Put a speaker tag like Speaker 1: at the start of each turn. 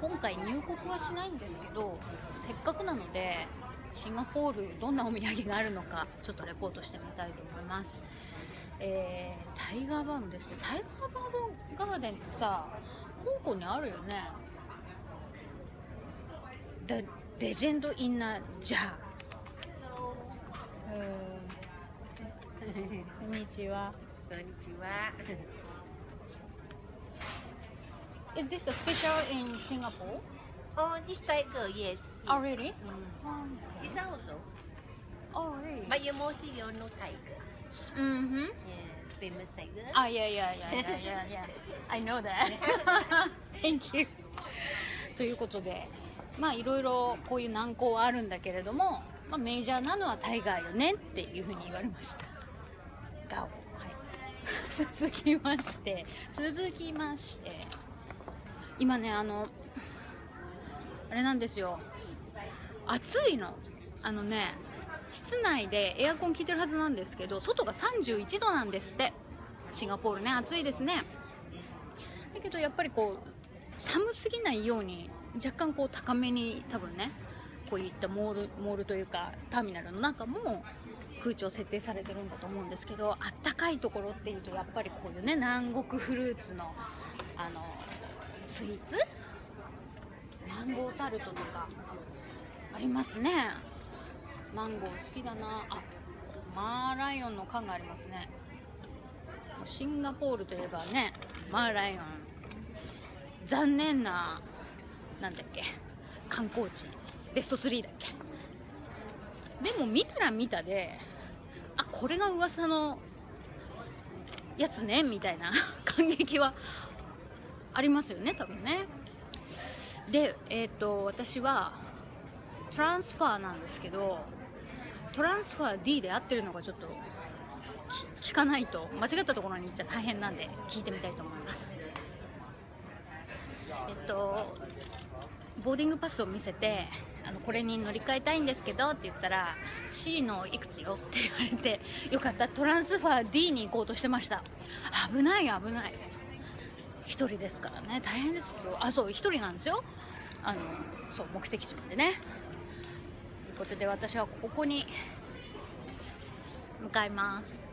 Speaker 1: 今回入国はしないんですけどせっかくなのでシンガポールどんなお土産があるのかちょっとレポートしてみたいと思います。えー、タイガーバードですね。タイガーバードガーデンってさ香港にあるよね。The Legend in a Jar こんにちは。
Speaker 2: Konnichiwa.
Speaker 1: Is this a special in Singapore?
Speaker 2: Oh, this tiger, yes.
Speaker 1: Oh
Speaker 2: yes.
Speaker 1: really?
Speaker 2: Mm. This one also.
Speaker 1: Oh really?
Speaker 2: But you mostly you know tiger.
Speaker 1: Mm-hmm.
Speaker 2: Yes, famous tiger.
Speaker 1: Ah, yeah, yeah, yeah, yeah, yeah, yeah. I know that. Thank you. ということで、まあいろいろこういう難航はあるんだけれども、まあメジャーなのはタイガーよねっていうふうに言われました。ガオ。はい。続きまして、続きまして、今ね、あの、あれなんですよ。暑いの。あのね、室内でエアコン効いてるはずなんですけど、外が31度なんですって。シンガポールね、暑いですね。だけどやっぱりこう、寒すぎないように、若干こう高めに多分ね、こういったモール、モールというか、ターミナルの中も空調設定されてるんだと思うんですけど、あったかいところっていうと、やっぱりこういうね、南国フルーツの、あの、スイーツ？マンゴータルトとか。ありますね。マンゴー好きだな。あマーライオンの缶がありますね。シンガポールといえばねマーライオン。残念ななんだっけ。観光地。ベスト3だっけ。でも見たら見たであこれが噂のやつねみたいな。感激はありますよね多分ね。でえっ、と私はトランスファーなんですけどトランスファー D で合ってるのかちょっと聞かないと間違ったところに行っちゃ大変なんで聞いてみたいと思います。えっとボーディングパスを見せてあのこれに乗り換えたいんですけどって言ったら C のいくつよって言われてよかったトランスファー D に行こうとしてました。危ない危ない。一人ですからね。大変ですよ。あそう一人なんですよ。あのそう目的地までね。ということで私はここに向かいます。